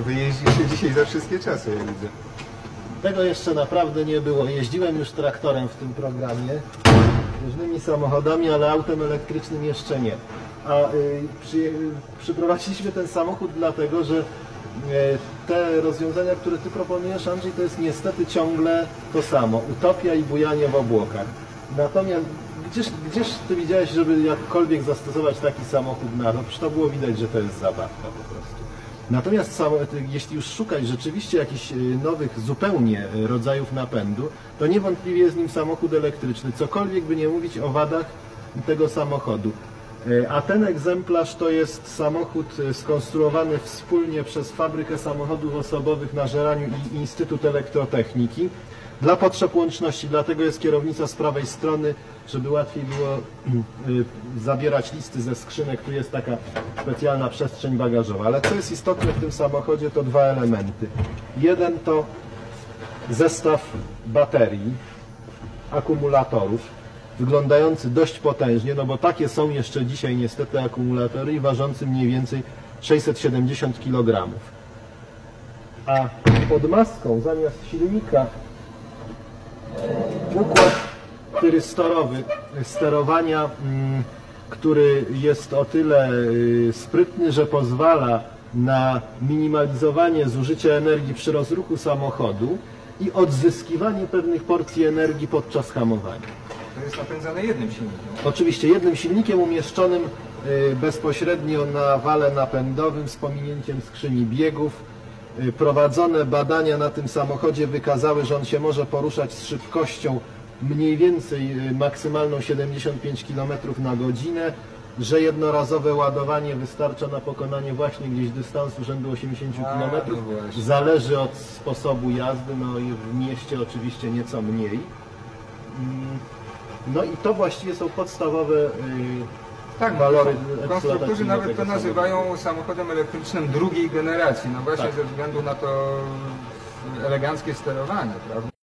Wy dzisiaj za wszystkie czasy, ja widzę. Tego jeszcze naprawdę nie było. Jeździłem już traktorem w tym programie, różnymi samochodami, ale autem elektrycznym jeszcze nie. A y, przy, przyprowadziliśmy ten samochód dlatego, że y, te rozwiązania, które Ty proponujesz, Andrzej, to jest niestety ciągle to samo. Utopia i bujanie w obłokach. Natomiast gdzież, gdzież Ty widziałeś, żeby jakkolwiek zastosować taki samochód na? Przecież to było widać, że to jest zabawka po prostu. Natomiast samo, jeśli już szukać rzeczywiście jakichś y, nowych zupełnie y, rodzajów napędu, to niewątpliwie jest nim samochód elektryczny. Cokolwiek by nie mówić o wadach tego samochodu. Y, A ten egzemplarz to jest samochód y, skonstruowany wspólnie przez Fabrykę Samochodów Osobowych na Żeraniu i Instytut Elektrotechniki dla potrzeb łączności. Dlatego jest kierownica z prawej strony, żeby łatwiej było y, zabierać listy ze skrzynek. Tu jest taka specjalna przestrzeń bagażowa. Ale co jest istotne w tym samochodzie, to dwa elementy. Jeden to zestaw baterii, akumulatorów, wyglądający dość potężnie, no bo takie są jeszcze dzisiaj niestety akumulatory i ważący mniej więcej 670 kg. A pod maską zamiast silnika układ tyrystorowy sterowania, mm, który jest o tyle y, sprytny, że pozwala na minimalizowanie zużycia energii przy rozruchu samochodu i odzyskiwanie pewnych porcji energii podczas hamowania. To jest napędzane jednym silnikiem. Oczywiście jednym silnikiem umieszczonym y, bezpośrednio na wale napędowym z pominięciem skrzyni biegów. Y, Prowadzone badania na tym samochodzie wykazały, że on się może poruszać z szybkością mniej więcej y, maksymalną 75 km na godzinę, że jednorazowe ładowanie wystarcza na pokonanie właśnie gdzieś dystansu rzędu 80 A, km. no. Zależy od sposobu jazdy, no i w mieście oczywiście nieco mniej. No i to właściwie są podstawowe y, Tak, walory konstruktorzy nawet to nazywają samochodem elektrycznym drugiej generacji, no właśnie Tak. ze względu na to eleganckie sterowanie, prawda?